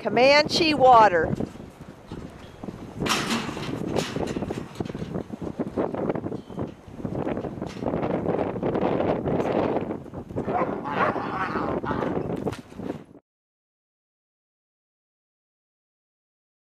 Comanche water.